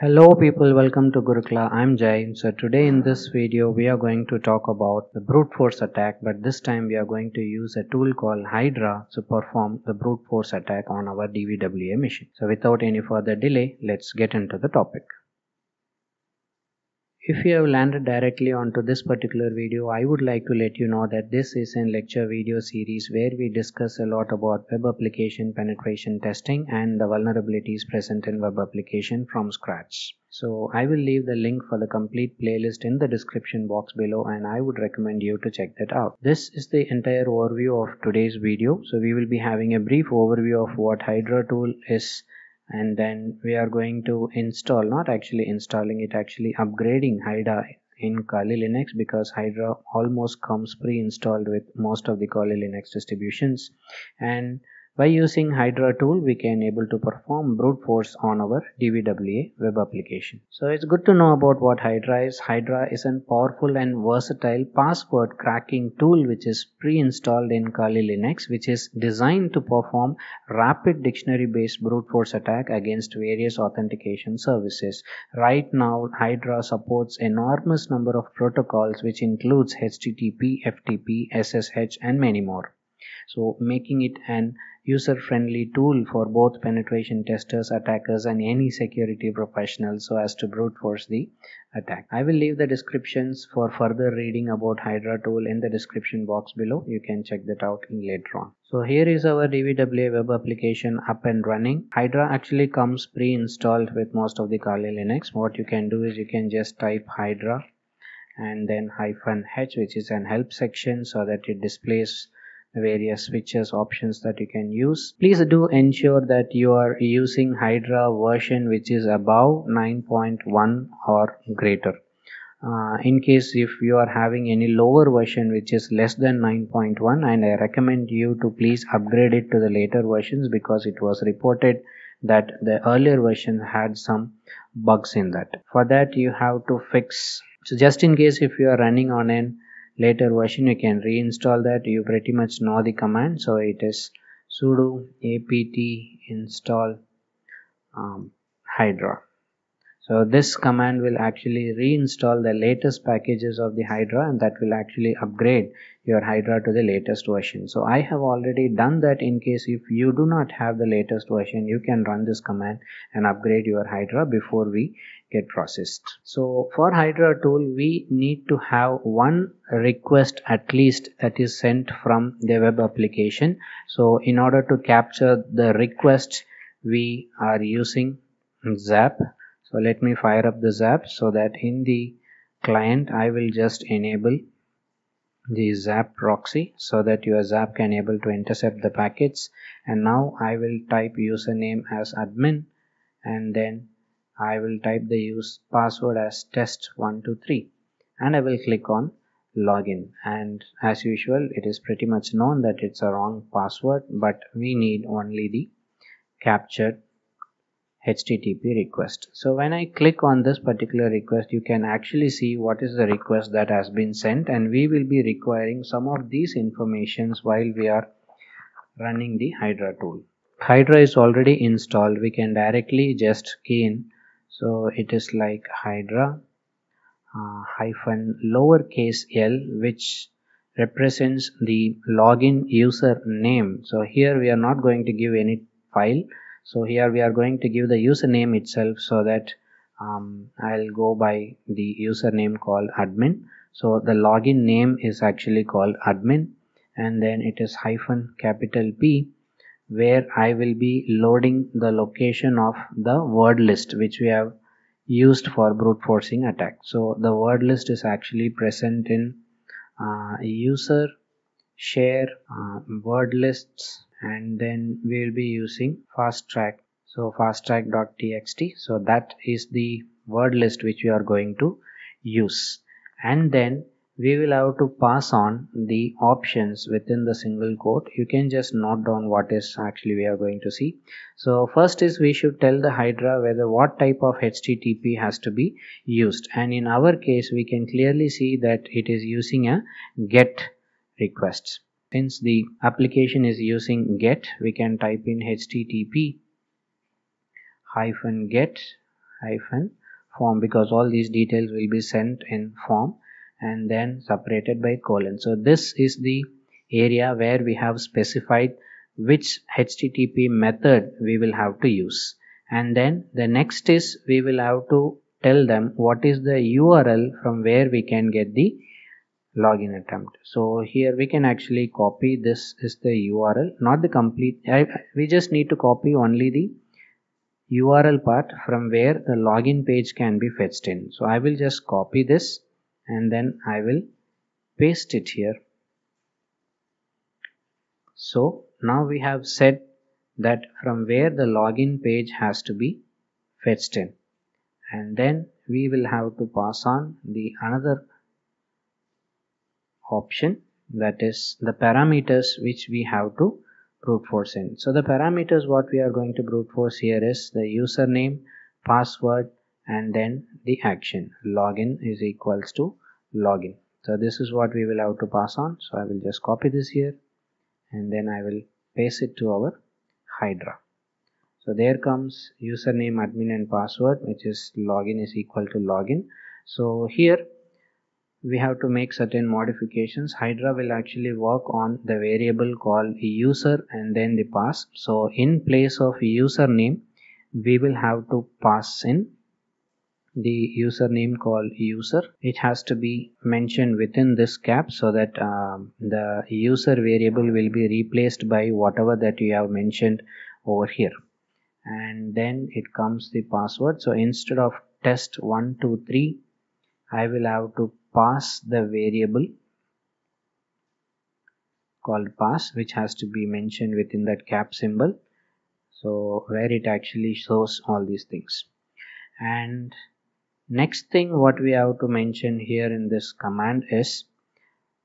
Hello people, welcome to Gurukula. I'm Jai. So today in this video we are going to talk about the brute force attack but this time we are going to use a tool called Hydra to perform the brute force attack on our DVWA machine. So without any further delay, let's get into the topic. If you have landed directly onto this particular video, I would like to let you know that this is a lecture video series where we discuss a lot about web application penetration testing and the vulnerabilities present in web application from scratch. So I will leave the link for the complete playlist in the description box below and I would recommend you to check that out. This is the entire overview of today's video. So we will be having a brief overview of what Hydra tool is and then we are going to install not actually installing it actually upgrading Hydra in Kali Linux because Hydra almost comes pre-installed with most of the Kali Linux distributions. And by using Hydra tool, we can able to perform brute force on our DVWA web application. So it's good to know about what Hydra is. Hydra is a powerful and versatile password cracking tool which is pre-installed in Kali Linux which is designed to perform rapid dictionary based brute force attack against various authentication services. Right now Hydra supports enormous number of protocols which includes HTTP, FTP, SSH and many more. So making it an user-friendly tool for both penetration testers, attackers and any security professionals so as to brute force the attack. I will leave the descriptions for further reading about Hydra tool in the description box below. You can check that out later on. So here is our DVWA web application up and running. Hydra actually comes pre-installed with most of the Kali Linux. What you can do is you can just type Hydra and then hyphen h which is an help section so that it displays various switches options that you can use. Please do ensure that you are using hydra version which is above 9.1 or greater. Uh, in case if you are having any lower version which is less than 9.1 and i recommend you to please upgrade it to the later versions because it was reported that the earlier version had some bugs in that. For that you have to fix so just in case if you are running on an later version you can reinstall that. You pretty much know the command so it is sudo apt install um, hydra so this command will actually reinstall the latest packages of the hydra and that will actually upgrade your hydra to the latest version. So i have already done that in case if you do not have the latest version you can run this command and upgrade your hydra before we get processed. So for hydra tool we need to have one request at least that is sent from the web application. So in order to capture the request we are using zap so let me fire up the zap so that in the client i will just enable the zap proxy so that your zap can able to intercept the packets. And now i will type username as admin and then I will type the use password as test123 and I will click on login. And as usual it is pretty much known that it's a wrong password but we need only the captured HTTP request. So when I click on this particular request you can actually see what is the request that has been sent and we will be requiring some of these informations while we are running the Hydra tool. Hydra is already installed we can directly just key in so it is like hydra uh, hyphen lowercase l which represents the login user name so here we are not going to give any file so here we are going to give the username itself so that um, I'll go by the username called admin so the login name is actually called admin and then it is hyphen capital P where I will be loading the location of the word list which we have used for brute forcing attack. So the word list is actually present in uh, user share uh, word lists and then we will be using fast track. So fast track.txt so that is the word list which we are going to use. And then we will have to pass on the options within the single quote. You can just note down what is actually we are going to see. So first is we should tell the hydra whether what type of http has to be used. And in our case we can clearly see that it is using a get request since the application is using get we can type in http hyphen get hyphen form because all these details will be sent in form and then separated by colon. So this is the area where we have specified which http method we will have to use. And then the next is we will have to tell them what is the url from where we can get the login attempt. So here we can actually copy. This is the url not the complete. I, we just need to copy only the url part from where the login page can be fetched in. So i will just copy this and then i will paste it here. So now we have said that from where the login page has to be fetched in. And then we will have to pass on the another option that is the parameters which we have to brute force in. So the parameters what we are going to brute force here is the username, password and then the action login is equals to login. So this is what we will have to pass on. So I will just copy this here and then I will paste it to our Hydra. So there comes username, admin and password which is login is equal to login. So here we have to make certain modifications. Hydra will actually work on the variable called user and then the pass. So in place of username we will have to pass in the username called user. It has to be mentioned within this cap so that um, the user variable will be replaced by whatever that you have mentioned over here. And then it comes the password. So instead of test 123 i will have to pass the variable called pass which has to be mentioned within that cap symbol. So where it actually shows all these things. And next thing what we have to mention here in this command is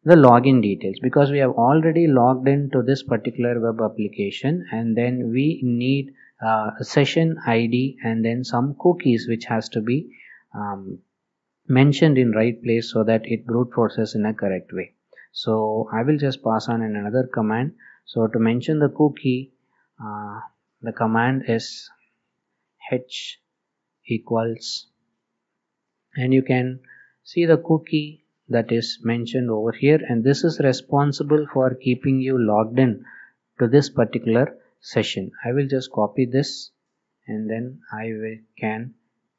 the login details because we have already logged into this particular web application and then we need uh, a session id and then some cookies which has to be um, mentioned in right place so that it brute forces in a correct way. So i will just pass on in another command. So to mention the cookie uh, the command is h equals and you can see the cookie that is mentioned over here and this is responsible for keeping you logged in to this particular session. I will just copy this and then i will, can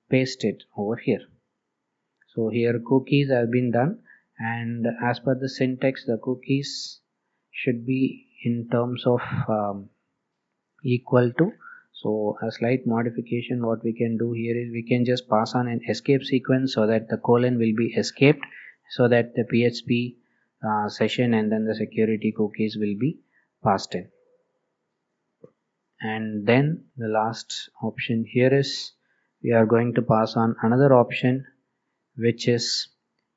paste it over here so here cookies have been done and as per the syntax the cookies should be in terms of um, equal to. So a slight modification what we can do here is we can just pass on an escape sequence so that the colon will be escaped so that the php uh, session and then the security cookies will be passed in. And then the last option here is we are going to pass on another option which is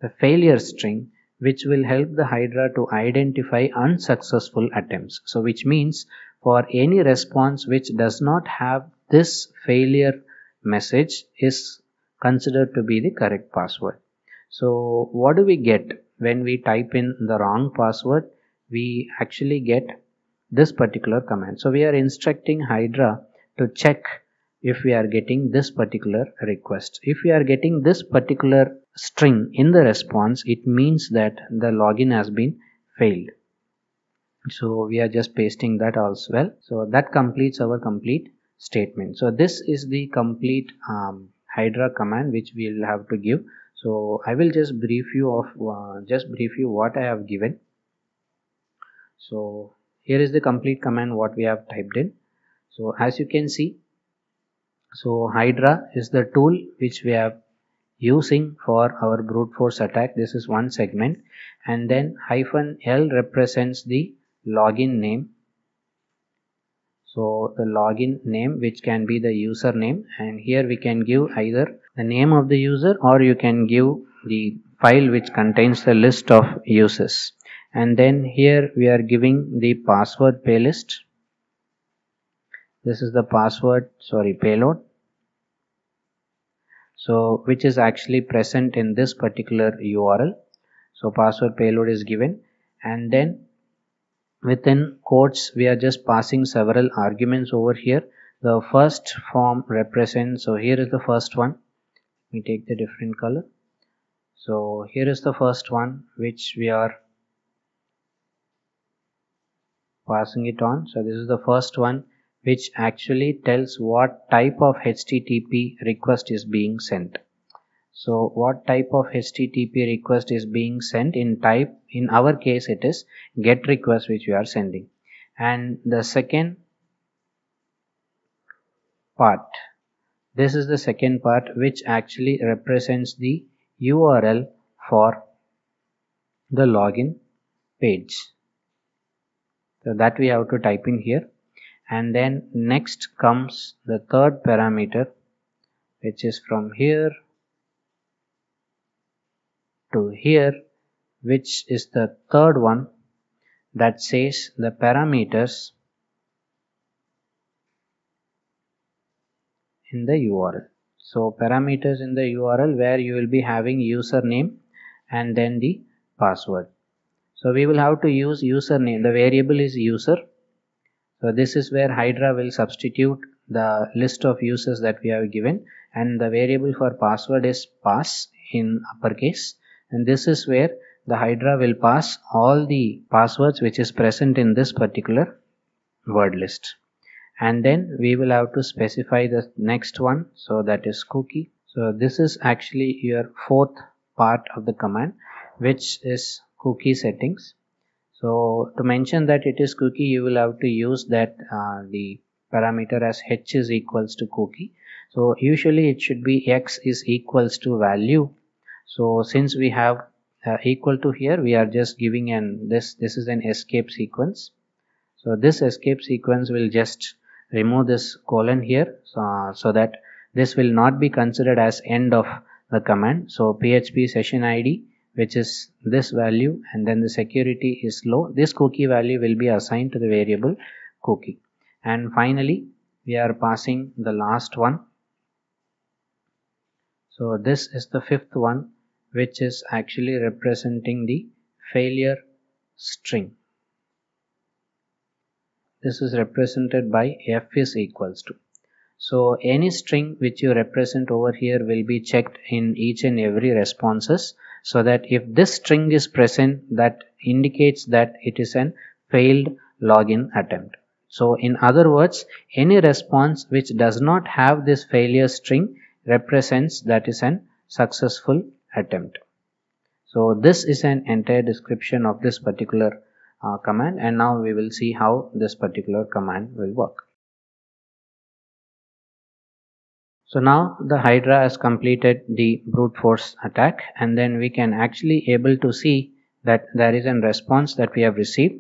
the failure string which will help the Hydra to identify unsuccessful attempts. So which means for any response which does not have this failure message is considered to be the correct password. So what do we get when we type in the wrong password? We actually get this particular command. So we are instructing Hydra to check if we are getting this particular request. If we are getting this particular string in the response, it means that the login has been failed. So we are just pasting that as well. So that completes our complete statement. So this is the complete um, Hydra command which we will have to give. So I will just brief you of uh, just brief you what I have given. So here is the complete command what we have typed in. So as you can see so hydra is the tool which we are using for our brute force attack. This is one segment. And then hyphen l represents the login name. So the login name which can be the username. And here we can give either the name of the user or you can give the file which contains the list of users. And then here we are giving the password playlist. This is the password sorry payload so which is actually present in this particular url so password payload is given. And then within quotes we are just passing several arguments over here. The first form represents so here is the first one. We take the different color. So here is the first one which we are passing it on. So this is the first one which actually tells what type of http request is being sent. So what type of http request is being sent in type in our case it is get request which we are sending. And the second part this is the second part which actually represents the url for the login page. So that we have to type in here and then next comes the third parameter which is from here to here which is the third one that says the parameters in the URL. So parameters in the URL where you will be having username and then the password. So we will have to use username. The variable is user. So this is where Hydra will substitute the list of users that we have given. And the variable for password is pass in uppercase and this is where the hydra will pass all the passwords which is present in this particular word list. And then we will have to specify the next one. So that is cookie. So this is actually your fourth part of the command which is cookie settings so to mention that it is cookie you will have to use that uh, the parameter as h is equals to cookie. So usually it should be x is equals to value. So since we have uh, equal to here we are just giving an this this is an escape sequence. So this escape sequence will just remove this colon here so, so that this will not be considered as end of the command. So php session id which is this value and then the security is low this cookie value will be assigned to the variable cookie and finally we are passing the last one so this is the fifth one which is actually representing the failure string. This is represented by f is equals to. So any string which you represent over here will be checked in each and every responses so that if this string is present that indicates that it is an failed login attempt. So in other words any response which does not have this failure string represents that is an successful attempt. So this is an entire description of this particular uh, command and now we will see how this particular command will work. So now the Hydra has completed the brute force attack and then we can actually able to see that there is a response that we have received.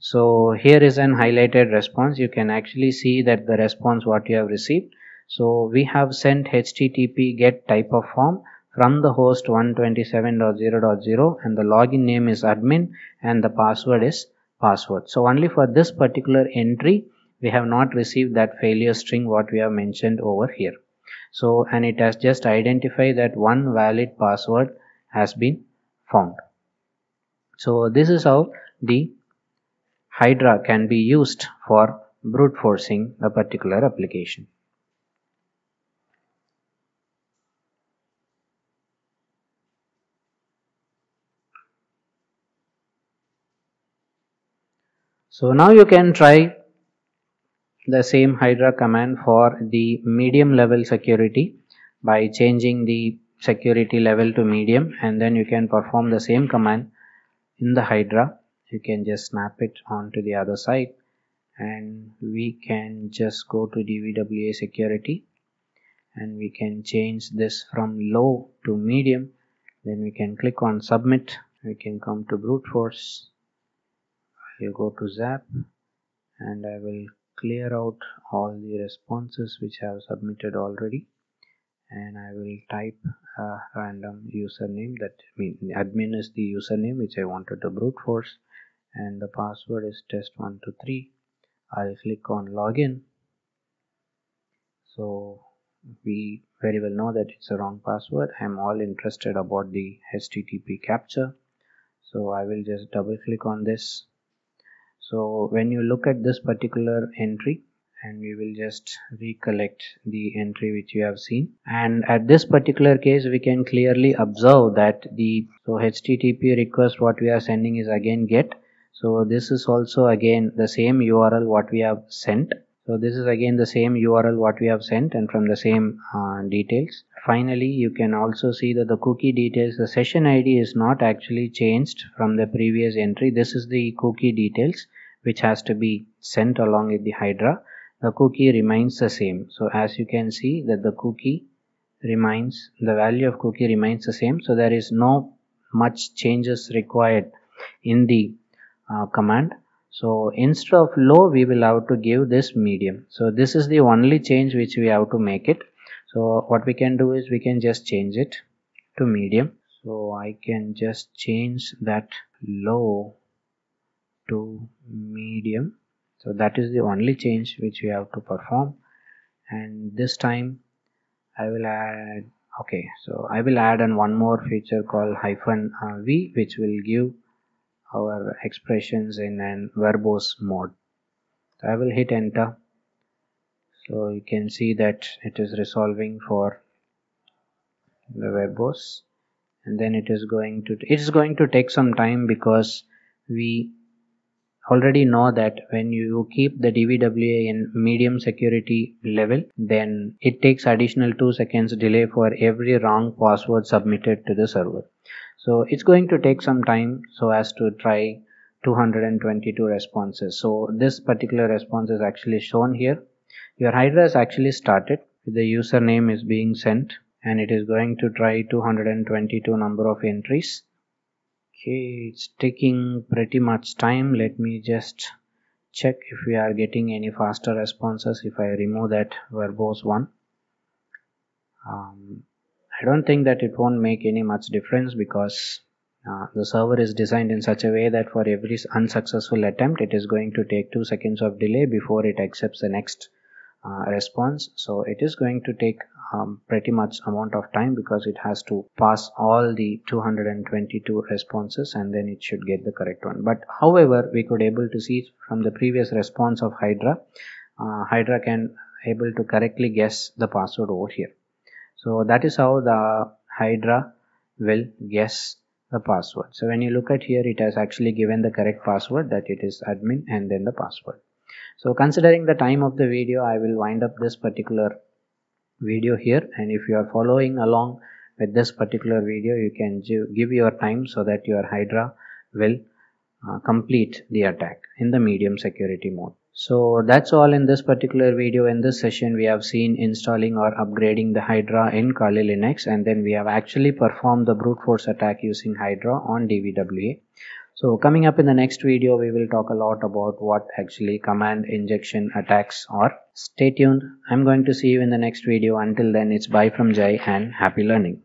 So here is an highlighted response. You can actually see that the response what you have received. So we have sent HTTP get type of form from the host 127.0.0 and the login name is admin and the password is password. So only for this particular entry we have not received that failure string what we have mentioned over here. So and it has just identified that one valid password has been found. So this is how the Hydra can be used for brute forcing a particular application. So now you can try the same Hydra command for the medium level security by changing the security level to medium and then you can perform the same command in the Hydra. You can just snap it onto the other side and we can just go to DVWA security and we can change this from low to medium. Then we can click on submit. We can come to brute force. You go to zap and I will clear out all the responses which I have submitted already. And I will type a random username that mean admin is the username which I wanted to brute force. And the password is test123 I'll click on login. So we very well know that it's a wrong password. I'm all interested about the HTTP capture. So I will just double click on this so when you look at this particular entry and we will just recollect the entry which you have seen. And at this particular case we can clearly observe that the so http request what we are sending is again get. So this is also again the same url what we have sent. So this is again the same url what we have sent and from the same uh, details. Finally you can also see that the cookie details the session id is not actually changed from the previous entry. This is the cookie details which has to be sent along with the hydra the cookie remains the same. So as you can see that the cookie remains the value of cookie remains the same. So there is no much changes required in the uh, command. So instead of low we will have to give this medium. So this is the only change which we have to make it. So what we can do is we can just change it to medium. So I can just change that low to medium. So that is the only change which we have to perform. And this time I will add okay so I will add on one more feature called hyphen uh, v which will give our expressions in an verbose mode. So I will hit enter. So you can see that it is resolving for the verbose. And then it is going to it is going to take some time because we already know that when you keep the DVWA in medium security level then it takes additional 2 seconds delay for every wrong password submitted to the server. So it's going to take some time so as to try 222 responses. So this particular response is actually shown here. Your hydra is actually started. The username is being sent and it is going to try 222 number of entries okay it's taking pretty much time. Let me just check if we are getting any faster responses if I remove that verbose one. Um, I don't think that it won't make any much difference because uh, the server is designed in such a way that for every unsuccessful attempt it is going to take 2 seconds of delay before it accepts the next uh, response. So it is going to take um, pretty much amount of time because it has to pass all the 222 responses and then it should get the correct one. But however we could able to see from the previous response of hydra uh, hydra can able to correctly guess the password over here. So that is how the hydra will guess the password. So when you look at here it has actually given the correct password that it is admin and then the password. So considering the time of the video i will wind up this particular video here. And if you are following along with this particular video you can give your time so that your hydra will uh, complete the attack in the medium security mode. So that's all in this particular video. In this session we have seen installing or upgrading the hydra in kali linux. And then we have actually performed the brute force attack using hydra on dvwa so coming up in the next video, we will talk a lot about what actually command injection attacks are. Stay tuned. I'm going to see you in the next video. Until then, it's bye from Jai and happy learning.